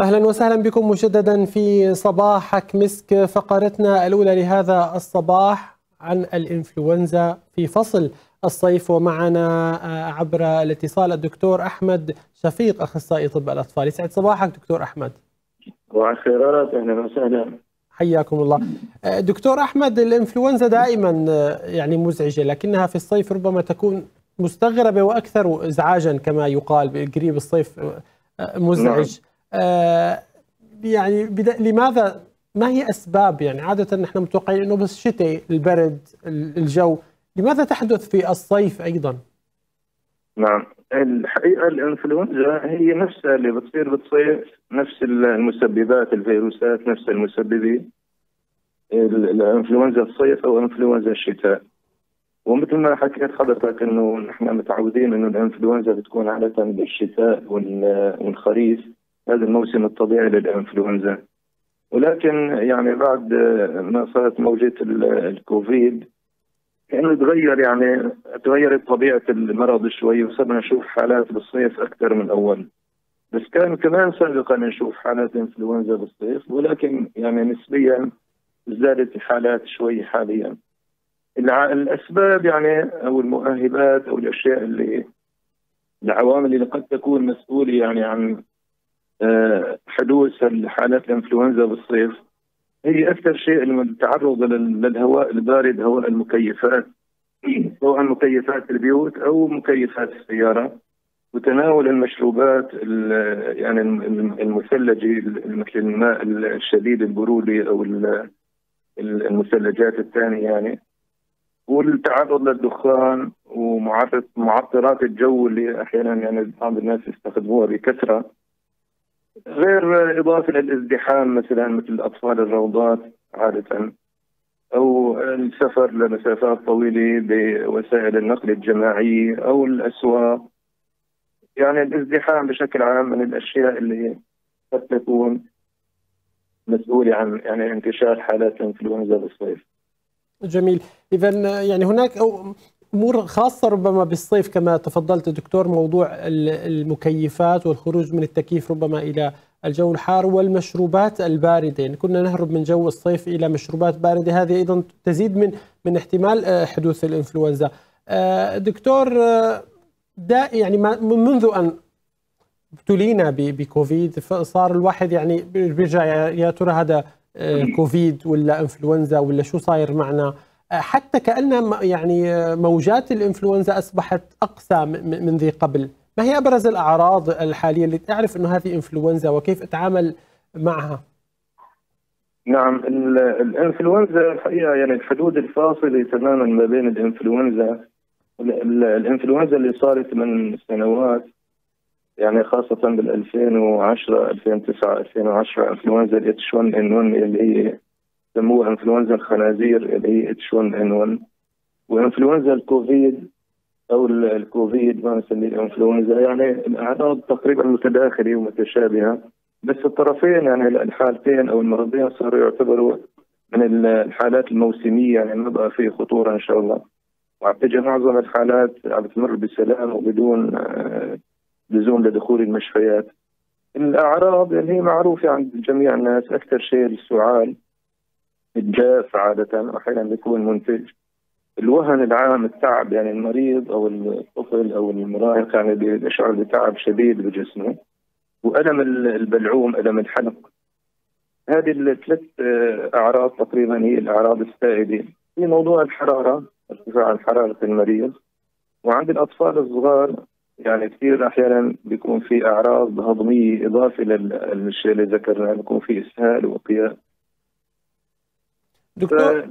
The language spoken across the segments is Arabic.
أهلا وسهلا بكم مجددا في صباحك. مسك فقرتنا الأولى لهذا الصباح عن الإنفلونزا في فصل الصيف. ومعنا عبر الاتصال الدكتور أحمد شفيق أخصائي طب الأطفال. يسعد صباحك دكتور أحمد. صباح الخيرات أهلا وسهلا. حياكم الله. دكتور أحمد الإنفلونزا دائما يعني مزعجة لكنها في الصيف ربما تكون مستغربة وأكثر ازعاجا كما يقال قريب الصيف مزعج. نعم. آه يعني لماذا؟ ما هي أسباب؟ يعني عادة نحن متوقعين إنه بس الشتاء البرد الجو. لماذا تحدث في الصيف أيضا؟ نعم. الحقيقة الإنفلونزا هي نفسها اللي بتصير بالصيف نفس المسببات الفيروسات نفس المسببين. الإنفلونزا الصيف أو إنفلونزا الشتاء. ومثل ما حكيت حضرتك إنه نحن متعودين إنه الإنفلونزا بتكون عادة بالشتاء والخريف. هذا الموسم الطبيعي للإنفلونزا. ولكن يعني بعد ما صارت موجة الكوفيد كانه تغير يعني تغيرت طبيعة المرض شوي وصرنا نشوف حالات بالصيف أكثر من اول بس كان كمان سابقا نشوف حالات إنفلونزا بالصيف ولكن يعني نسبيا زادت الحالات شوي حاليا. الأسباب يعني أو المؤهبات أو الأشياء اللي العوامل اللي قد تكون مسؤولة يعني عن حدوث حالات الإنفلونزا بالصيف هي أكثر شيء التعرض للهواء البارد هواء المكيفات سواء مكيفات البيوت أو مكيفات السيارة وتناول المشروبات يعني المثلجة مثل الماء الشديد البروده أو المثلجات الثانية يعني. والتعرض للدخان ومعطرات الجو اللي أحيانا يعني بعض الناس يستخدموها بكثرة. غير إضافة للازدحام مثلا مثل أطفال الروضات عادة أو السفر لمسافات طويلة بوسائل النقل الجماعية أو الأسواق. يعني الازدحام بشكل عام من الأشياء اللي قد تكون مسؤولة عن يعني انتشار حالات الإنفلونزا بالصيف. جميل. إذا يعني هناك امور خاصة ربما بالصيف كما تفضلت دكتور موضوع المكيفات والخروج من التكييف ربما إلى الجو الحار والمشروبات البارده يعني كنا نهرب من جو الصيف إلى مشروبات باردة. هذه أيضا تزيد من من احتمال حدوث الإنفلونزا. دكتور دا يعني منذ أن ابتلينا بكوفيد صار الواحد يعني بيرجع يا ترى هذا كوفيد ولا إنفلونزا ولا شو صاير معنا؟ حتى كأن يعني موجات الإنفلونزا أصبحت أقسى من ذي قبل. ما هي أبرز الأعراض الحالية اللي تعرف أنه هذه إنفلونزا وكيف أتعامل معها؟ نعم الإنفلونزا الحقيقة يعني الحدود الفاصلة تماما ما بين الإنفلونزا الإنفلونزا اللي صارت من سنوات يعني خاصة بال 2010 2009 2010 إنفلونزا الإتش 1 إن 1 اللي هي سموها إنفلونزا الخنازير اللي هي اتش 1 ان 1 وإنفلونزا الكوفيد أو الكوفيد ما نسميه الانفلونزا يعني الأعراض تقريبا متداخلة ومتشابهة. بس الطرفين يعني الحالتين أو المرضين صاروا يعتبروا من الحالات الموسمية يعني ما بقى في خطورة إن شاء الله. وعم تجي معظم الحالات عم تمر بسلام وبدون لزوم لدخول المشفيات. الأعراض اللي هي معروفة عند جميع الناس أكثر شيء السعال. الجاف عادة أحيانا بيكون منتج. الوهن العام التعب يعني المريض أو الطفل أو المراهق يعني بيشعر بتعب شديد بجسمه. وألم البلعوم ألم الحلق هذه الثلاث أعراض تقريبا هي الأعراض السائدة. في موضوع الحرارة ارتفاع حرارة المريض. وعند الأطفال الصغار يعني كثير أحيانا بيكون في أعراض هضمية إضافة للشيء اللي ذكرناه بيكون في إسهال وقياء دكتور؟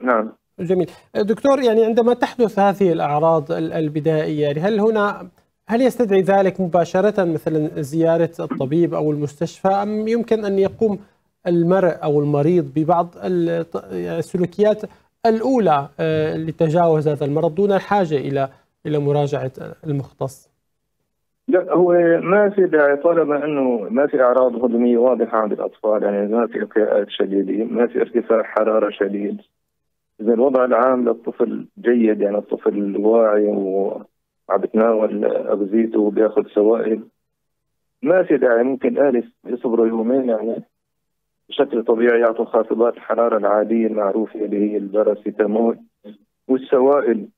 نعم. جميل. دكتور يعني عندما تحدث هذه الأعراض البدائية هل هنا هل يستدعي ذلك مباشرة مثلا زيارة الطبيب أو المستشفى أم يمكن أن يقوم المرء أو المريض ببعض السلوكيات الأولى لتجاوز هذا المرض دون الحاجة إلى إلى مراجعة المختص؟ لا هو ما في داعي طالما أنه ما في أعراض هضمية واضحة عند الأطفال يعني ما في اقياءات شديده ما في ارتفاع حرارة شديد. إذا الوضع العام للطفل جيد يعني الطفل واعي وعم بتناول أغذيته وبياخذ سوائل ما في داعي ممكن الأهل يصبروا يومين يعني بشكل طبيعي يعطوا خافضات الحرارة العادية المعروفة اللي هي الباراسيتامول والسوائل.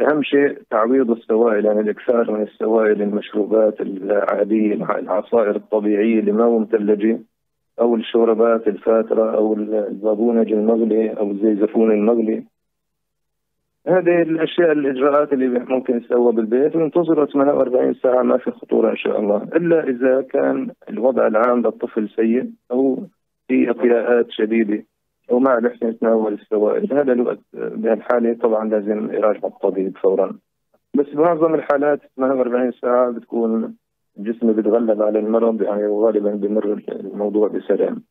أهم شيء تعويض السوائل يعني الإكثار من السوائل المشروبات العادية العصائر الطبيعية اللي ما مثلجه أو الشوربات الفاترة أو البابونج المغلي أو الزيزفون المغلي. هذه الأشياء الإجراءات اللي ممكن تسوى بالبيت وينتظروا 48 ساعة ما في خطورة إن شاء الله. إلا إذا كان الوضع العام للطفل سيء أو في اقياءات شديدة. أو ما بيحسن يتناول السوائل. هذا الوقت بهالحاله طبعا لازم يراجع الطبيب فورا. بس بمعظم الحالات 48 ساعة بتكون الجسم بيتغلب على المرض يعني وغالبا بمر الموضوع بسلام.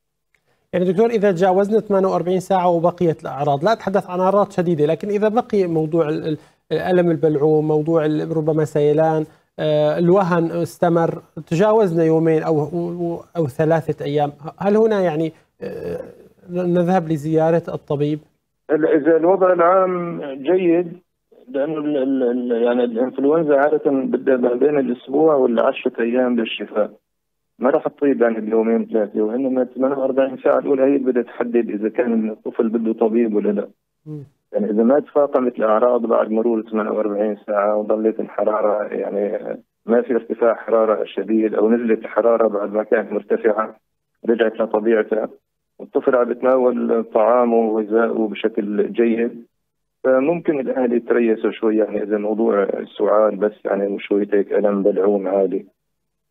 يعني دكتور إذا تجاوزنا 48 ساعة وبقيت الأعراض لا أتحدث عن أعراض شديدة لكن إذا بقي موضوع الألم البلعوم موضوع ربما سيلان آه، الوهن استمر تجاوزنا يومين أو أو ثلاثة أيام هل هنا يعني آه، نذهب لزيارة الطبيب. إذا الوضع العام جيد لأنه ال ال يعني الإنفلونزا عادة بدها ما بين الأسبوع والعشرة أيام للشفاء. ما راح تطيب يعني بيومين ثلاثة وإنما 48 ساعة الأولى هي اللي بدها تحدد إذا كان الطفل بده طبيب ولا لا. يعني إذا ما تفاقمت الأعراض بعد مرور 48 ساعة وظلت الحرارة يعني ما في ارتفاع حرارة شديد أو نزلت الحرارة بعد ما كانت مرتفعة رجعت لطبيعتها. والطفل عم يتناول طعامه وغذائه بشكل جيد. فممكن الأهل يتريسوا شوي يعني إذا موضوع السعال بس يعني وشويه هيك ألم بلعوم عادي.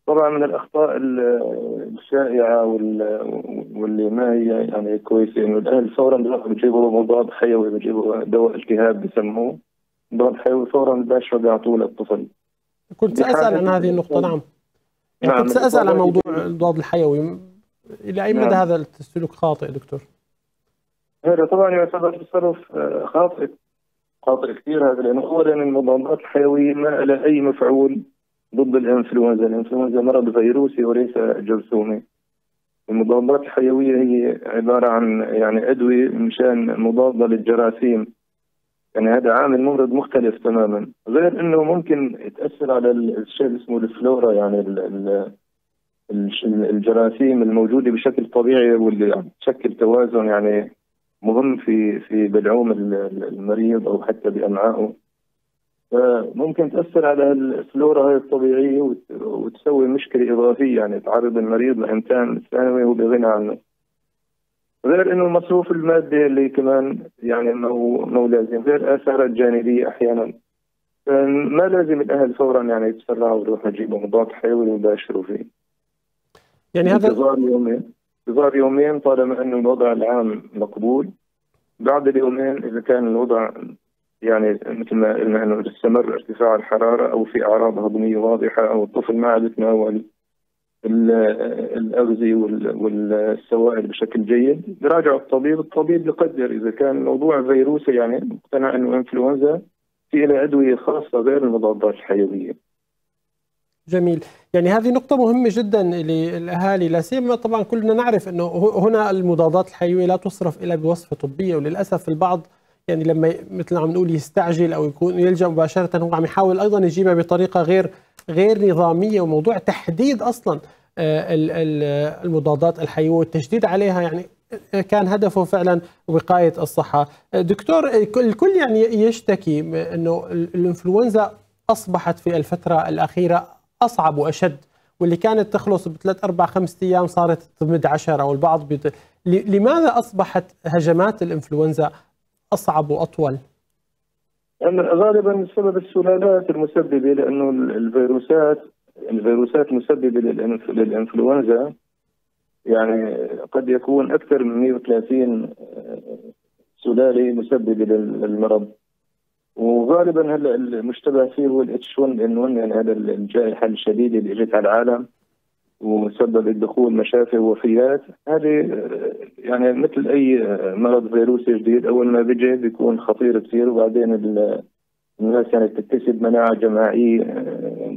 طبعا من الأخطاء الشائعة واللي ما هي يعني كويسة إنه الأهل فورا بيروحوا بيجيبوا مضاد حيوي بيجيبوا دواء التهاب بسموه. مضاد حيوي فورا بباشروا بيعطوه للطفل كنت سأسأل عن هذه النقطة نعم. يعني نعم كنت سأسأل عن موضوع المضاد الحيوي. إلى أي مدى نعم. هذا السلوك خاطئ دكتور؟ هذا طبعا يعتبر تصرف آه، خاطئ خاطئ كثير هذا لأنه اولا المضادات الحيوية ما لها أي مفعول ضد الإنفلونزا، الإنفلونزا مرض فيروسي وليس جرثومي. المضادات الحيوية هي عبارة عن يعني أدوية مشان مضادة للجراثيم. يعني هذا عامل ممرض مختلف تماما، غير إنه ممكن تاثر على الشيء اللي اسمه الفلورا يعني الجراثيم الموجودة بشكل طبيعي واللي تشكل توازن يعني مهم في في بلعوم المريض أو حتى بامعائه فممكن تأثر على الفلورا هاي الطبيعية وتسوي مشكلة إضافية يعني تعرض المريض لإنتان ثانوي وبغنى عنه. غير إنه المصروف المادي اللي كمان يعني مو مو لازم غير اثارها الجانبيه أحيانا. ما لازم الأهل فورا يعني يتسرعوا ويروحوا يجيبوا مضاد حيوي ويباشروا فيه. يعني هذا انتظار يومين. انتظار يومين طالما انه الوضع العام مقبول. بعد اليومين إذا كان الوضع يعني مثل ما قلنا إنه استمر ارتفاع الحرارة أو في أعراض هضمية واضحة أو الطفل ما عاد يتناول الأغذية والسوائل بشكل جيد يراجع الطبيب، الطبيب يقدر إذا كان الموضوع فيروسي يعني مقتنع إنه إنفلونزا في له أدوية خاصة غير المضادات الحيوية. جميل. يعني هذه نقطة مهمة جدا للأهالي لا سيما طبعا كلنا نعرف أنه هنا المضادات الحيوية لا تصرف إلا بوصفة طبية وللأسف البعض يعني لما مثل عم نقول يستعجل أو يكون يلجأ مباشرة هو عم يحاول أيضا يجيبها بطريقة غير غير نظامية وموضوع تحديد أصلا آه، المضادات الحيوية والتشديد عليها. يعني كان هدفه فعلا وقاية الصحة. دكتور الكل يعني يشتكي أنه الإنفلونزا أصبحت في الفترة الأخيرة أصعب وأشد واللي كانت تخلص بثلاث أربع خمس أيام صارت تمد عشر أو البعض. لماذا أصبحت هجمات الإنفلونزا أصعب وأطول؟ غالبا بسبب السلالات المسببة لأنه الفيروسات الفيروسات المسببه للإنفلونزا يعني قد يكون أكثر من 130 سلالة مسببة للمرض وغالبا هلا المشتبه فيه هو الاتش 1 إن 1 يعني هذا الجائحة الشديدة اللي إجت على العالم وسببت دخول مشافي ووفيات هذه يعني مثل أي مرض فيروسي جديد أول ما بيجي بيكون خطير كثير وبعدين الناس يعني بتكتسب مناعة جماعية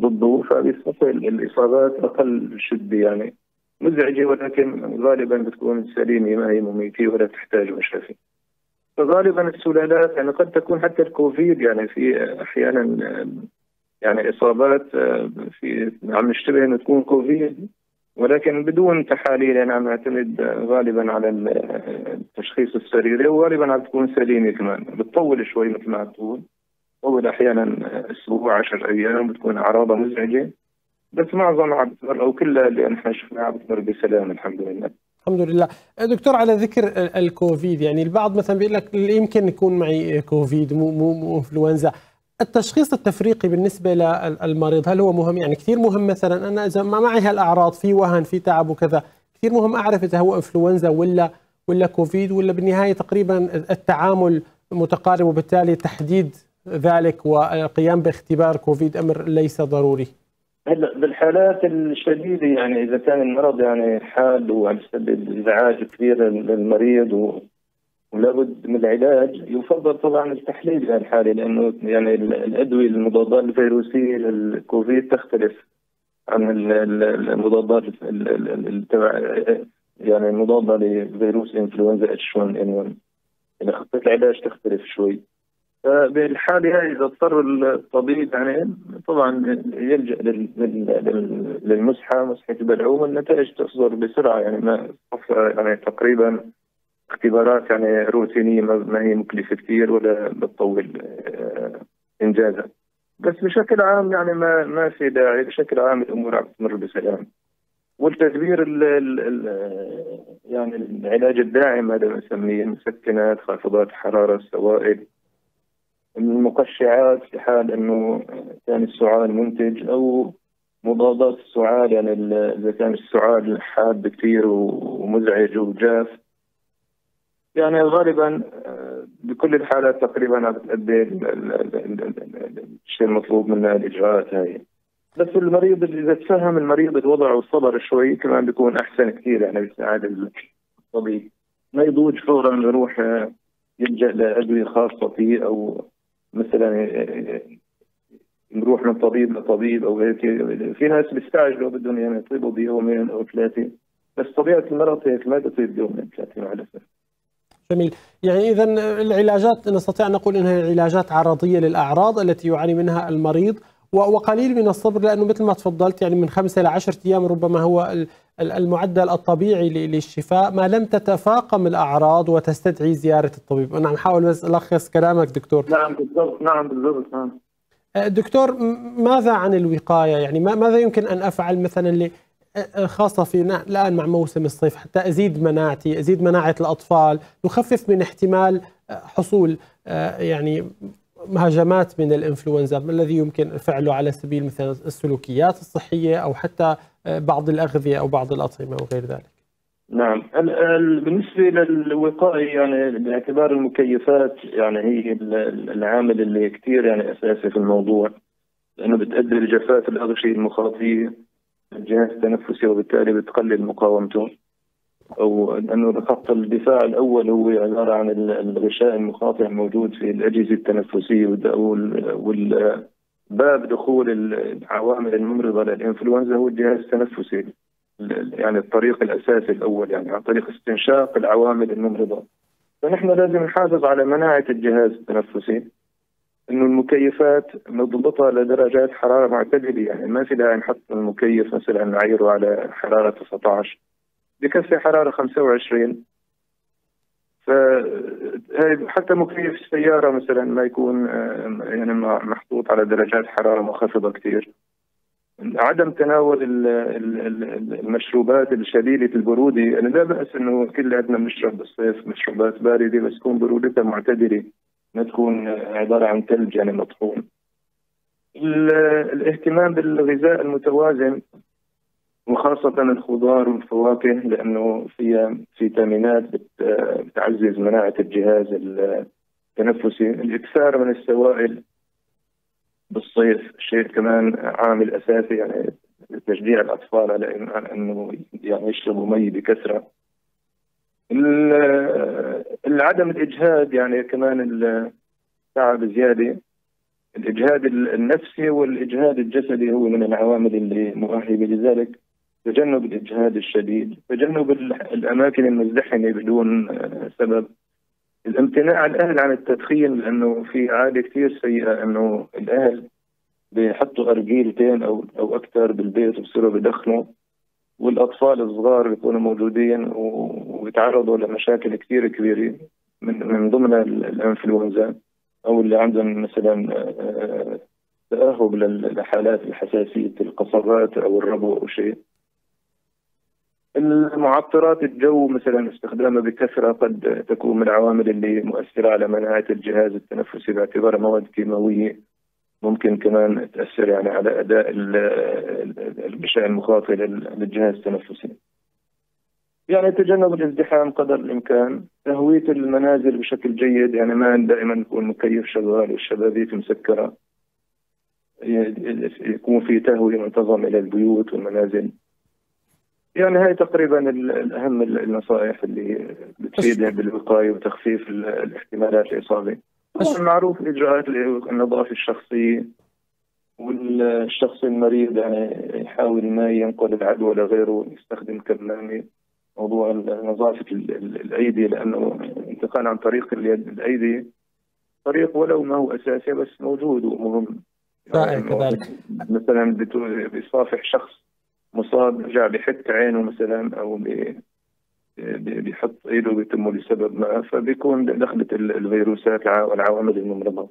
ضده فبيصفي الإصابات أقل شدة يعني مزعجة ولكن غالبا بتكون سليمة ما هي مميتة ولا تحتاج مشافي. فغالبا السلالات يعني قد تكون حتى الكوفيد يعني في أحيانا يعني إصابات في عم نشتبه إنه تكون كوفيد ولكن بدون تحاليل يعني عم نعتمد غالبا على التشخيص السريري وغالبا عم تكون سليمة كمان. بتطول شوي مثل ما عم تقول. تطول أحيانا أسبوع 10 أيام بتكون أعراضها مزعجة. بس معظمها عم أو كلها اللي نحن شفناها عم بتمر بسلام الحمد لله. الحمد لله. دكتور على ذكر الكوفيد يعني البعض مثلا بيقول لك يمكن يكون معي كوفيد مو مو, مو إنفلونزا. التشخيص التفريقي بالنسبة للمريض هل هو مهم؟ يعني كثير مهم مثلا أنا إذا ما معي هالأعراض في وهن في تعب وكذا كثير مهم أعرف إذا هو إنفلونزا ولا ولا كوفيد ولا بالنهاية تقريبا التعامل متقارب وبالتالي تحديد ذلك والقيام باختبار كوفيد أمر ليس ضروري. هلا بالحالات الشديدة يعني إذا كان المرض يعني حاد وعم يسبب ازعاج كبير للمريض ولابد من العلاج يفضل طبعا التحليل في الحاله لأنه يعني الأدوية المضادات الفيروسية للكوفيد تختلف عن المضادات تبع يعني المضادة لفيروس إنفلونزا إتش 1 إن 1 يعني خطة العلاج تختلف شوي. فبالحالة هاي إذا اضطر الطبيب يعني طبعا يلجأ للمسحة مسحة البلعوم النتائج تصدر بسرعة يعني ما يعني تقريبا اختبارات يعني روتينية ما هي مكلفة كثير ولا بتطول آه، إنجازها. بس بشكل عام يعني ما ما في داعي بشكل عام الأمور عم تمر بسلام. والتدبير ال ال يعني العلاج الداعم هذا بنسميه المسكنات خافضات الحراره السوائل المقشعات في حال إنه كان السعال منتج أو مضادات السعال يعني إذا كان السعال حاد كثير ومزعج وجاف يعني غالبا آه، بكل الحالات تقريبا بتأدي الشيء المطلوب منها الإجراءات هاي. بس المريض إذا تفهم المريض الوضع والصبر شوي كمان بيكون أحسن كثير يعني بيساعد الطبيب. ما يضوج فورا يروح آه، يلجأ لأدوية خاصة فيه أو مثلا آه، نروح من طبيب لطبيب أو هيك في ناس بيستعجلوا بدهم يعني يطيبوا بيومين أو ثلاثة. بس طبيعة المرض هيك ما بتصير بيومين ثلاثة مع الاسف جميل. يعني إذا العلاجات نستطيع أن نقول أنها علاجات عرضية للأعراض التي يعاني منها المريض وقليل من الصبر لأنه مثل ما تفضلت يعني من خمسة إلى عشرة أيام ربما هو المعدل الطبيعي للشفاء ما لم تتفاقم الأعراض وتستدعي زيارة الطبيب. أنا عم حاول بس ألخص كلامك دكتور. نعم بالضبط. نعم بالضبط. نعم. دكتور ماذا عن الوقاية؟ يعني ماذا يمكن أن أفعل مثلا خاصة في الآن مع موسم الصيف حتى أزيد مناعتي أزيد مناعة الأطفال نخفف من احتمال حصول يعني هجمات من الإنفلونزا ما الذي يمكن فعله على سبيل مثلا السلوكيات الصحية أو حتى بعض الأغذية أو بعض الأطعمة وغير ذلك؟ نعم. بالنسبة للوقاية يعني باعتبار المكيفات يعني هي العامل اللي كثير يعني أساسي في الموضوع لأنه بتؤدي لجفاف الأغشية المخاطية الجهاز التنفسي وبالتالي بتقلل مقاومته. أو انه خط الدفاع الأول هو عبارة عن الغشاء المخاطئ الموجود في الأجهزة التنفسية والباب دخول العوامل الممرضة للإنفلونزا هو الجهاز التنفسي يعني الطريق الأساسي الأول يعني عن طريق استنشاق العوامل الممرضة. فنحن لازم نحافظ على مناعة الجهاز التنفسي إنه المكيفات نضبطها لدرجات حرارة معتدلة يعني ما في داعي نحط المكيف مثلا نعيره على حرارة 19 بكفي حرارة 25 فهي حتى مكيف السياره مثلا ما يكون يعني محطوط على درجات حرارة منخفضة كثير عدم تناول المشروبات الشديدة البرودة أنا لا بأس إنه كلنا بنشرب بالصيف مشروبات باردة بس تكون برودتها معتدلة ما تكون عبارة عن ثلج يعني مطحون. الاهتمام بالغذاء المتوازن وخاصة الخضار والفواكه لأنه فيها فيتامينات بتعزز مناعة الجهاز التنفسي. الإكثار من السوائل بالصيف شيء كمان عامل أساسي يعني تشجيع الأطفال على أنه يعني يشربوا مي بكثرة. عدم الإجهاد يعني كمان التعب زيادة. الإجهاد النفسي والإجهاد الجسدي هو من العوامل اللي مؤهبه لذلك. تجنب الإجهاد الشديد تجنب الأماكن المزدحمة بدون آه، سبب. الامتناع الأهل عن التدخين لأنه في عادة كثير سيئة إنه الأهل بيحطوا أرجيلتين أو أو أكثر بالبيت وبصيروا بدخنوا والأطفال الصغار بيكونوا موجودين وبيتعرضوا لمشاكل كثير كبيرة من من ضمن الإنفلونزا أو اللي عندهم مثلا آه، تأهب لحالات الحساسية القصبات أو الربو أو شيء. المعطرات الجو مثلا استخدامها بكثرة قد تكون من العوامل اللي مؤثرة على مناعة الجهاز التنفسي باعتبارها مواد كيماوية ممكن كمان تأثر يعني على أداء الغشاء المخاطي للجهاز التنفسي. يعني تجنب الازدحام قدر الإمكان، تهوية المنازل بشكل جيد يعني ما دائما يكون مكيف شغال والشبابيك مسكره. يكون في تهوية منتظمه إلى البيوت والمنازل. يعني هاي تقريبا الأهم النصائح اللي بتفيد بالوقاية وتخفيف الاحتمالات الإصابة. معروف الإجراءات النظافة الشخصية والشخص المريض يعني يحاول ما ينقل العدوى لغيره يستخدم كمامة. موضوع نظافة الأيدي لأنه الانتقال عن طريق اليد الأيدي طريق ولو ما هو أساسي بس موجود ومهم. رائع كذلك. مثلا بيصافح شخص مصاب رجع بحك عينه مثلا أو بيحط إيده بيتمه لسبب ما فبيكون دخلت الفيروسات والعوامل الممرضة.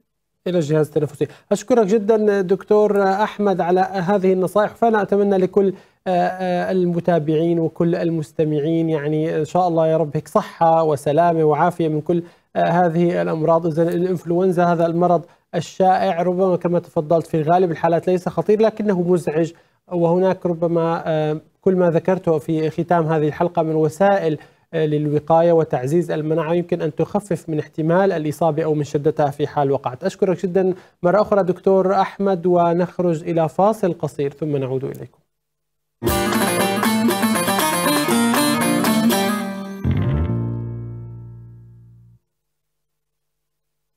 إلى الجهاز التنفسي. أشكرك جدا دكتور أحمد على هذه النصائح فأنا أتمنى لكل آه، آه، المتابعين وكل المستمعين يعني إن شاء الله يا رب هيك صحة وسلامة وعافية من كل آه، هذه الأمراض إذا الإنفلونزا هذا المرض الشائع. ربما كما تفضلت في غالب الحالات ليس خطير لكنه مزعج وهناك ربما كل ما ذكرته في ختام هذه الحلقة من وسائل آه، للوقاية وتعزيز المناعة يمكن أن تخفف من احتمال الإصابة أو من شدتها في حال وقعت. أشكرك جدا مرة أخرى دكتور أحمد ونخرج إلى فاصل قصير ثم نعود إليكم.